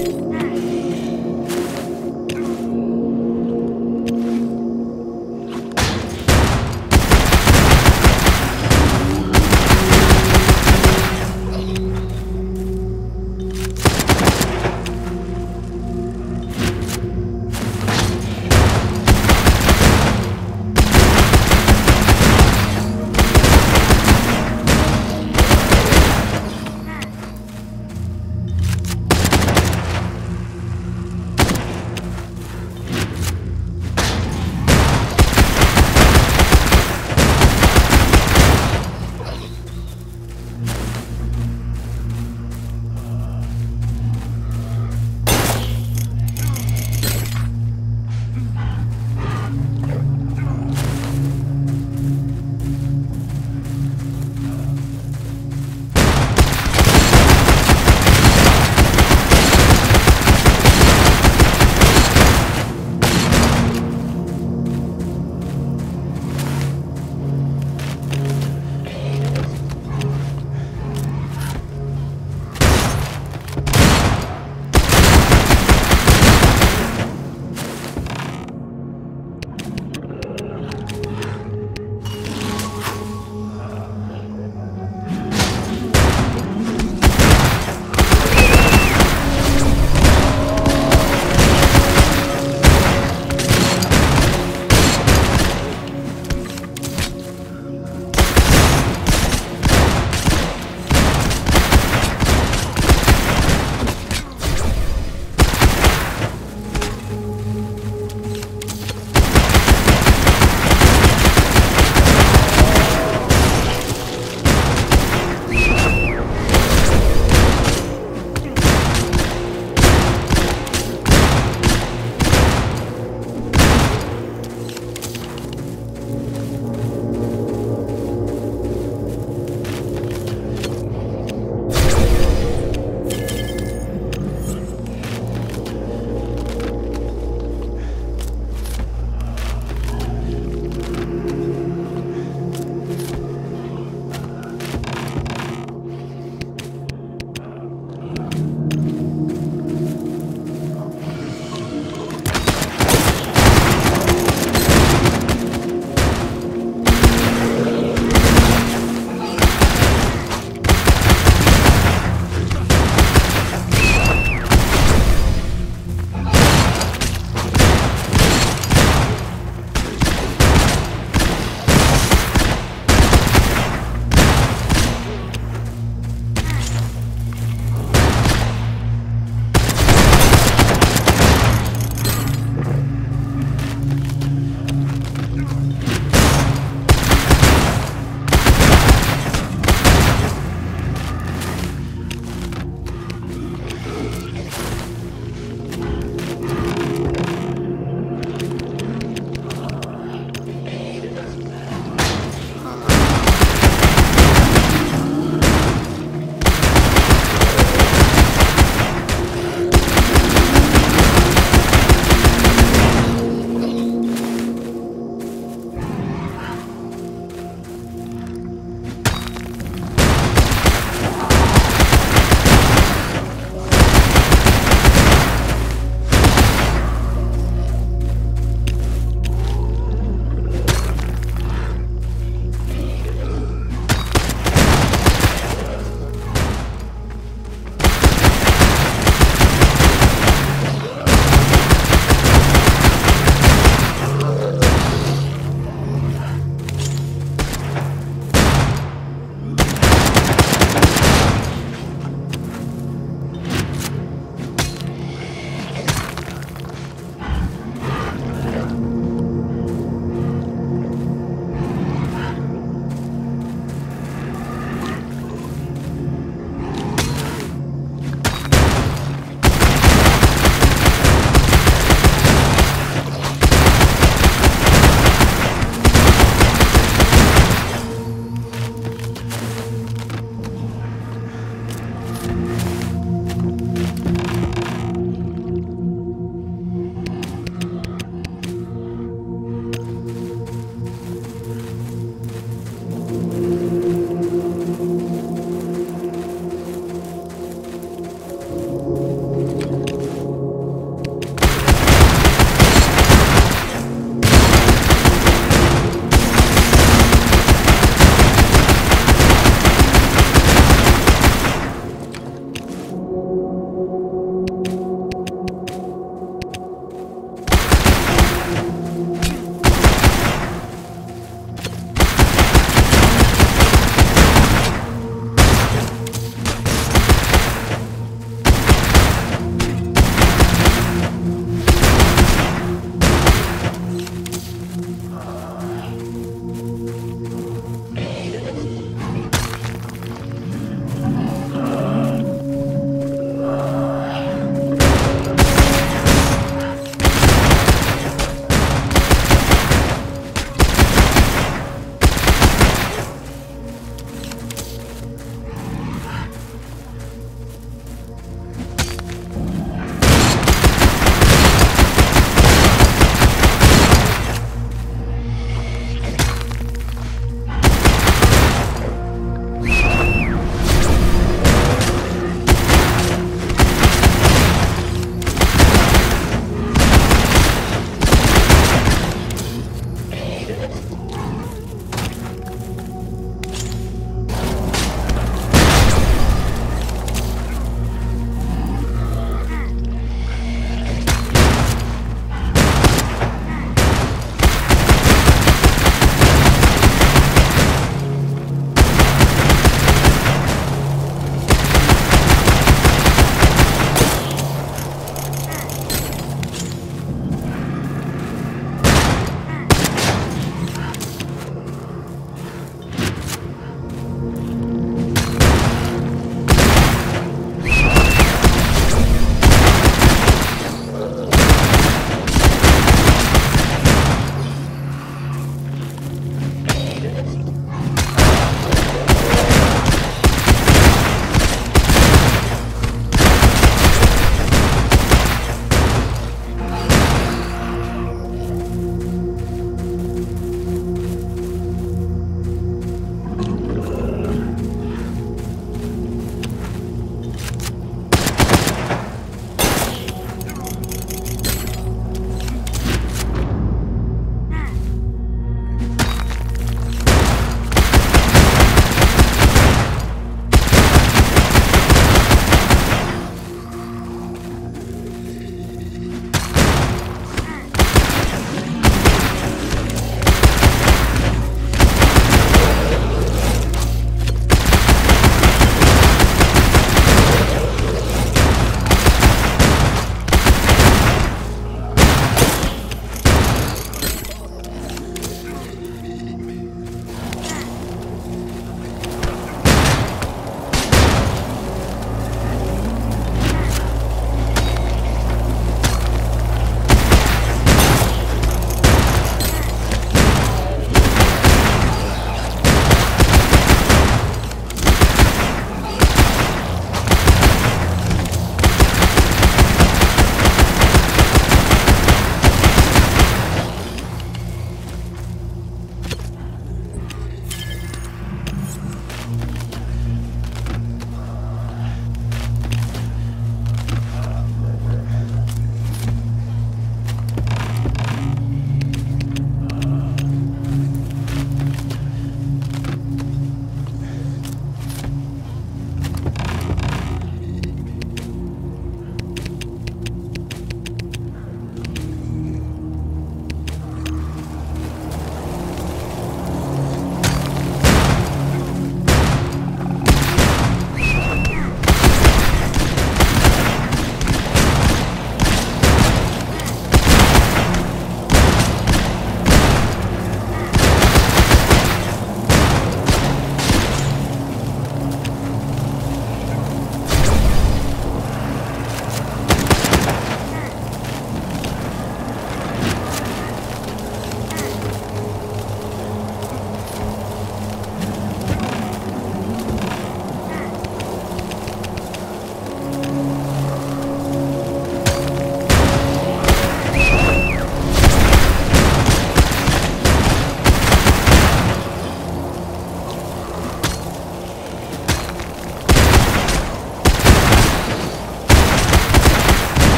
you.